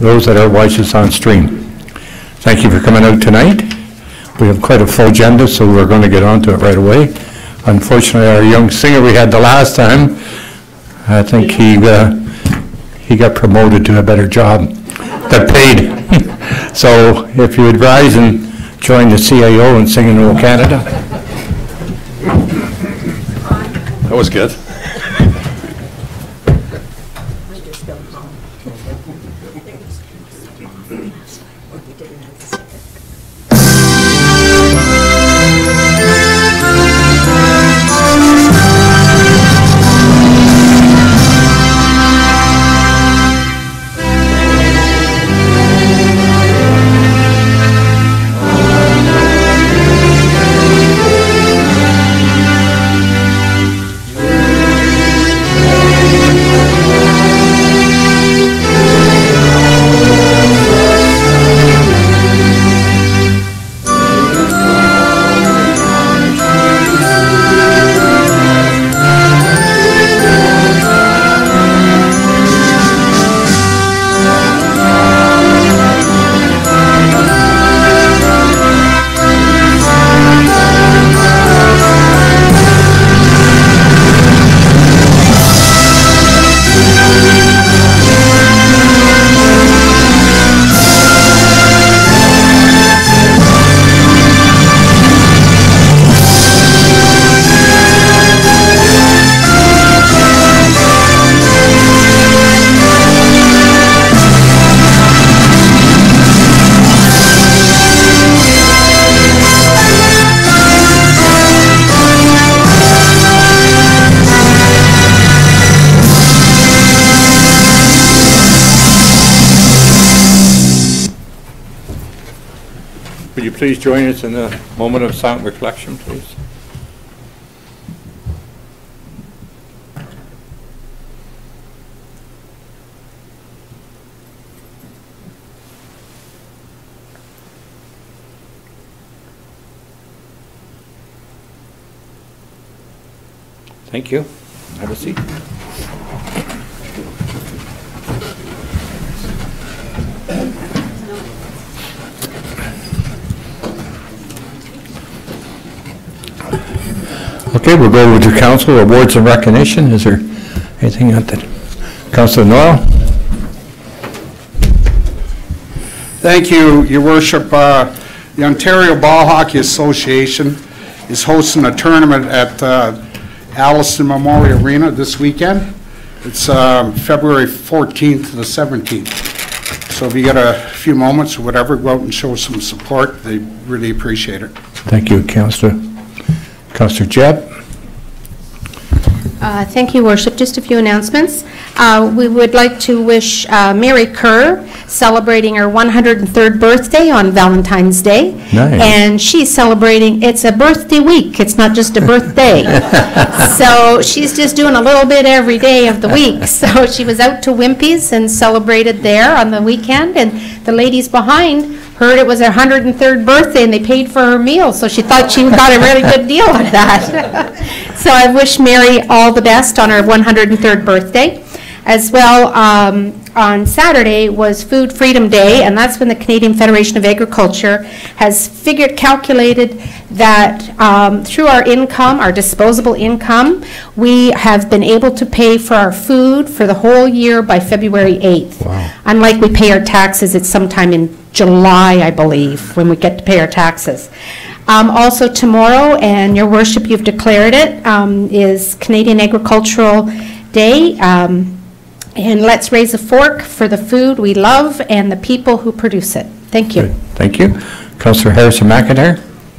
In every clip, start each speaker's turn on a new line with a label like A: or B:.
A: those that are watching us on stream. Thank you for coming out tonight. We have quite a full agenda, so we're going to get on to it right away. Unfortunately, our young singer we had the last time, I think he, uh, he got promoted to a better job that paid. So if you would rise and join the CAO in singing "O Canada."
B: That was good.
A: Please join us in a moment of silent reflection, please? Thank you. Have a seat. Okay, we'll go over to council awards and recognition. Is there anything at that? Councilor Noel?
C: Thank you, your worship. Uh, The Ontario Ball Hockey Association is hosting a tournament at uh, Alliston Memorial Arena this weekend. It's um, February 14th to the 17th. So if you get a few moments or whatever, go out and show some support. They really appreciate it.
A: Thank you, Councilor. Councilor Jebb?
D: Uh, Thank you, Worship. Just a few announcements. Uh, We would like to wish uh, Mary Kerr celebrating her 103rd birthday on Valentine's Day.
A: Nice.
D: And she's celebrating, it's a birthday week, it's not just a birthday. So she's just doing a little bit every day of the week. So she was out to Wimpy's and celebrated there on the weekend, and the ladies behind heard it was her 103rd birthday, and they paid for her meal, so she thought she got a really good deal out of that. So I wish Mary all the best on her 103rd birthday. As well, um, on Saturday was Food Freedom Day, and that's when the Canadian Federation of Agriculture has figured, calculated that um, through our income, our disposable income, we have been able to pay for our food for the whole year by February 8th.
A: Wow.
D: Unlike we pay our taxes, it's sometime in July, I believe, when we get to pay our taxes. Um, Also tomorrow, and your worship, you've declared it, um, is Canadian Agricultural Day. Um, And let's raise a fork for the food we love and the people who produce it. Thank you.
A: Good. Thank you. Councilor Harrison McIntyre?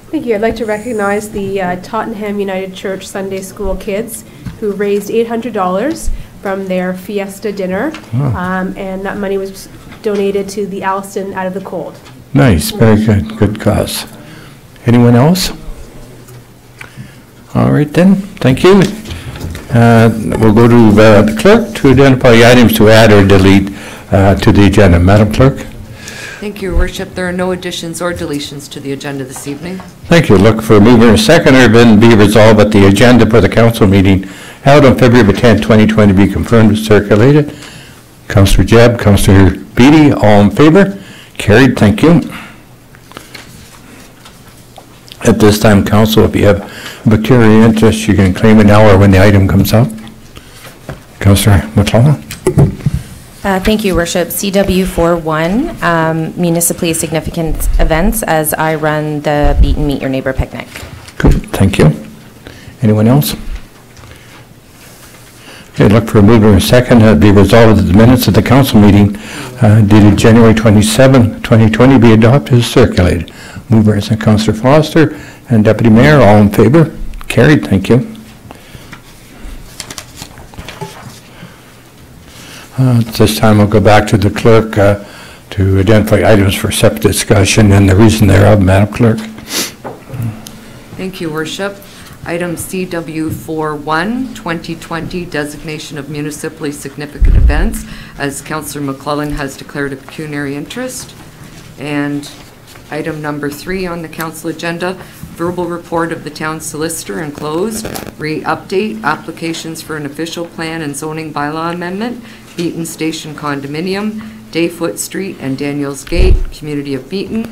E: Thank you. I'd like to recognize the uh, Tottenham United Church Sunday School kids who raised $800 from their fiesta dinner, Um, and that money was donated to the Alliston Out of the Cold.
A: Nice, very good, good cause. Anyone else? All right then, thank you. Uh, We'll go to uh, the clerk to identify the items to add or delete uh, to the agenda. Madam Clerk?
F: Thank you, Your Worship. There are no additions or deletions to the agenda this evening.
A: Thank you. Look for a mover and a seconder, then be resolved that the agenda for the council meeting held on February 10, 2020 be confirmed and circulated. Councillor Jebb, Councillor Beatty, all in favor? Carried, thank you. At this time, council, if you have pecuniary interest, you can claim it now or when the item comes up. Councillor MacLellan?
G: Uh, Thank you, Worship. CW41, um, municipally significant events as I run the Beeton Meet Your Neighbor picnic.
A: Good, thank you. Anyone else? Okay, look for a mover and a second. Uh, Be resolved that the minutes of the council meeting uh, dated January 27, 2020 be adopted as circulated. Mover is Councillor Foster and Deputy Mayor, all in favor? Carried, thank you. Uh, At this time, I'll go back to the clerk uh, to identify items for separate discussion and the reason thereof, Madam Clerk.
F: Thank you, Worship. Item CW41, 2020, designation of municipally significant events, as Councillor MacLellan has declared a pecuniary interest. And item number three on the council agenda, verbal report of the town solicitor enclosed, re-update, applications for an official plan and zoning bylaw amendment, Beeton Station condominium, Dayfoot Street and Daniels Gate, Community of Beeton,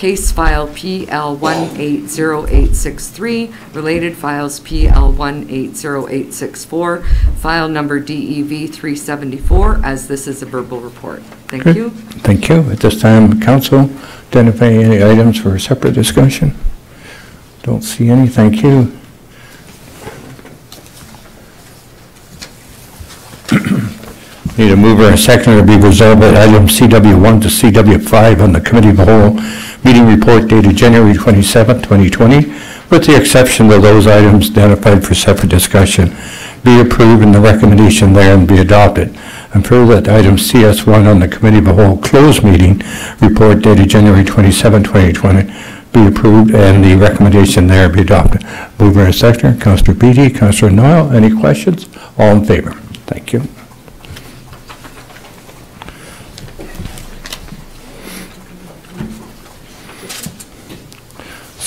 F: Case file PL 180863, related files PL 180864, file number DEV 374, as this is a verbal report. Thank
A: Okay.
F: you.
A: Thank you. At this time, council, identify any items for separate discussion? Don't see any, thank you. Need a mover and a to be resolved that item CW1 to CW5 on the Committee of the Whole meeting report dated January 27, 2020, with the exception of those items identified for separate discussion, be approved and the recommendation therein be adopted. And further, that item CS1 on the Committee of the Whole closed meeting report dated January 27, 2020, be approved and the recommendation there be adopted. Mover and seconder, Councillor Beatty, Councillor Noel, any questions? All in favor? Thank you.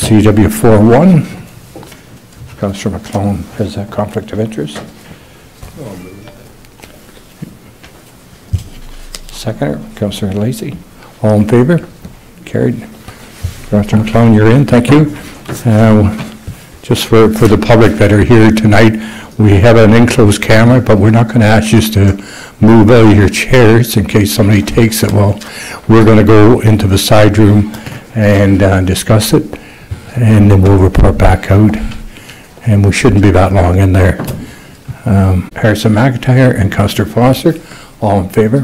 A: CW 41, Councillor MacLellan has a conflict of interest. Seconder, Councillor Lacy. All in favor? Carried. Councillor MacLellan, you're in, thank you. Uh, Just for, for the public that are here tonight, we have an enclosed camera, but we're not going to ask you to move out of your chairs in case somebody takes it. Well, we're going to go into the side room and uh, discuss it, and then we'll report back out. And we shouldn't be that long in there. Um, Harrison McIntyre and Custer Foster, all in favor?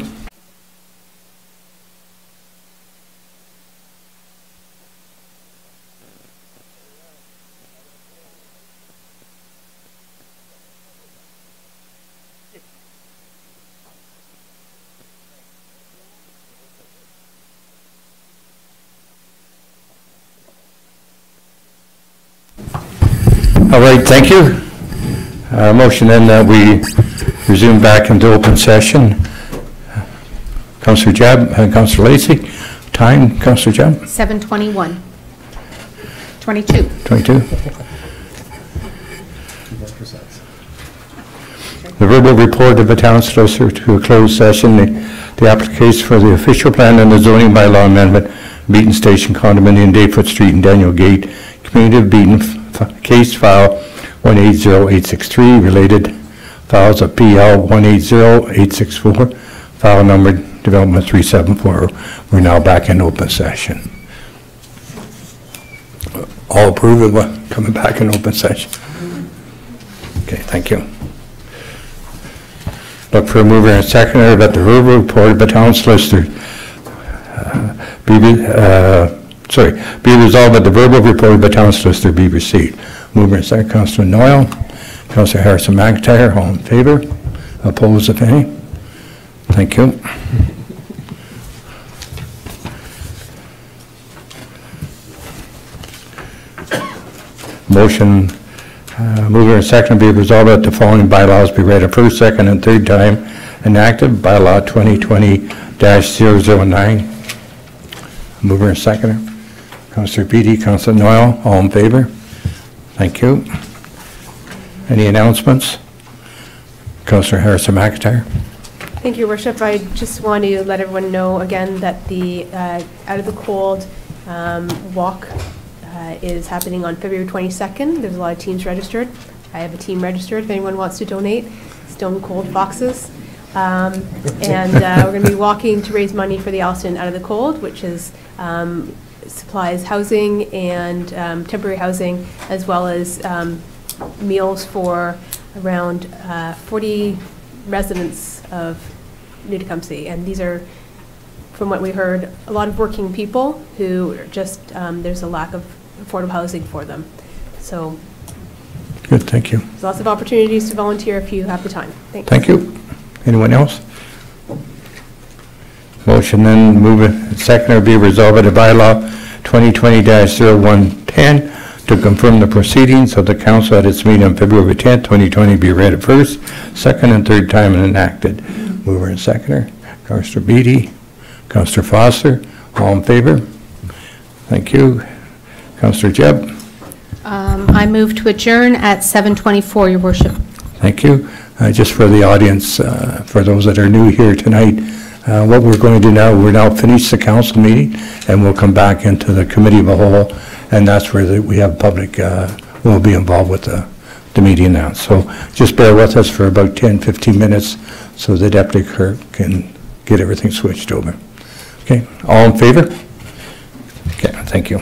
A: All right, thank you. Uh, Motion then that we resume back into open session. Councillor Jab and Councillor Lacy. Time, Councillor Jab?
D: 7:21. 22.
A: 22? The verbal report of the town solicitor to a closed session, the the application for the official plan and the zoning bylaw amendment, Beeton Station condominium, Dayfoot Street and Daniel Gate, Community of Beeton, case file 180863, related files of PL 180864, file number development 374. We're now back in open session. All approve of what- coming back in open session? Okay, thank you. Look for a mover and seconder that the verbal report of the town solicitor uh, be, uh, sorry, be resolved that the verbal report of the town solicitor be received. Mover and second, Councilor Noel, Councilor Harrison McIntyre, all in favor? Opposed, if any? Thank you. Motion, uh, mover and second be resolved that the following bylaws be read a first, second, and third time enacted, bylaw 2020-009. Mover and second. Councillor Beatty, Councillor Noel, all in favor? Thank you. Any announcements? Councillor Harrison McIntyre.
E: Thank you, Your Worship. I just want to let everyone know again that the uh, Out of the Cold um, Walk uh, is happening on February 22nd. There's a lot of teams registered. I have a team registered if anyone wants to donate. Stone Cold Foxes. Um, And uh, we're going to be walking to raise money for the Alliston Out of the Cold, which is um, supplies housing and um, temporary housing, as well as um, meals for around uh, 40 residents of New Tecumseth. And these are, from what we heard, a lot of working people who are just, um, there's a lack of affordable housing for them. So
A: Good, thank you.
E: there's lots of opportunities to volunteer if you have the time. Thanks.
A: Thank you. Anyone else? Motion then, move it, seconder be resolved by the bylaw 2020-0110 to confirm the proceedings of the council at its meeting on February 10th, 2020 be read at first, second, and third time and enacted. Mover and seconder, Counselor Beatty, Counselor Foster, all in favor? Thank you. Counselor Jebb?
D: Um, I move to adjourn at 7:24, Your Worship.
A: Thank you. Uh, Just for the audience, uh, for those that are new here tonight, uh, what we're going to do now, we're now finished the council meeting, and we'll come back into the committee of the whole, and that's where the- we have public, uh, will be involved with the the meeting now. So just bear with us for about 10, 15 minutes, so the deputy clerk can get everything switched over. Okay, all in favor? Okay, thank you.